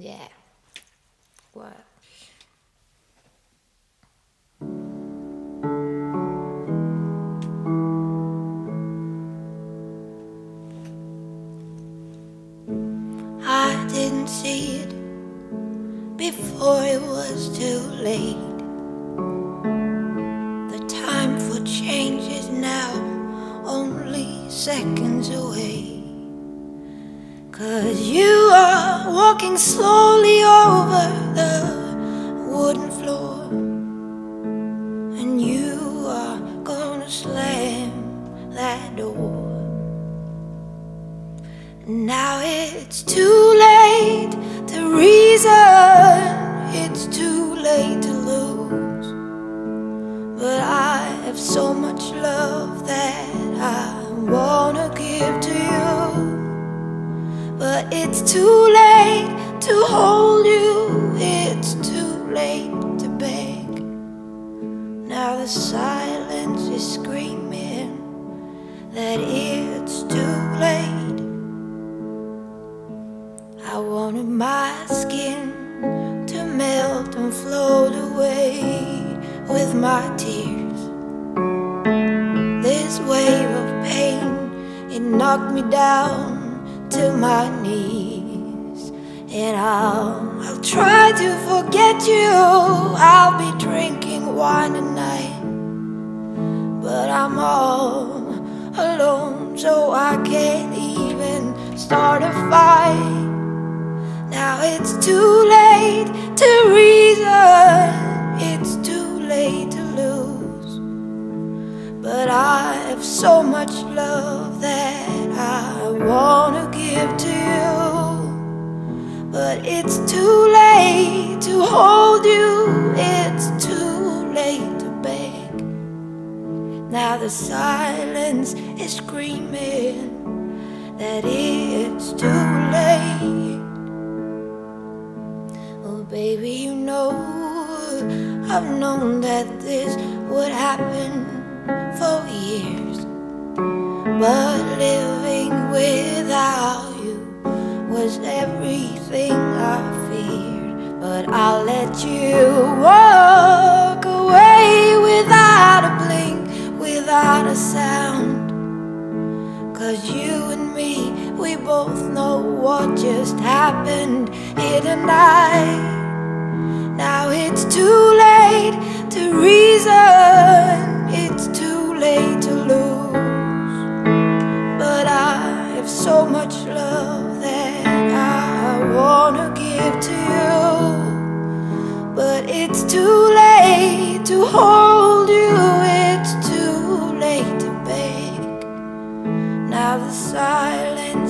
Yeah. What? I didn't see it before it was too late. The time for change is now only seconds away. Cause you walking slowly over the wooden floor, and you are gonna slam that door. Now it's too late to reason, it's too late to lose. But I have so much love that I wanna give to you. But it's too late to hold you, it's too late to beg. Now the silence is screaming that it's too late. I wanted my skin to melt and float away with my tears. This wave of pain, it knocked me down to my knees. And I'll, I'll try to forget you. I'll be drinking wine tonight. But I'm all alone, so I can't even start a fight. Now it's too late to reason, it's too late to lose. But I have so much love that I wanna give Now the silence is screaming that it's too late. Oh, baby, you know I've known that this would happen for years. But living without you was everything I feared. But I'll let you walk we both know what just happened here tonight. Now it's too late to reason, it's too late to lose. But I have so much love that I wanna give to you. But it's too late to hold you, it's too late to beg. Now the silence.